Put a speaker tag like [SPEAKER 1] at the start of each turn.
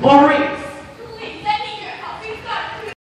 [SPEAKER 1] Glory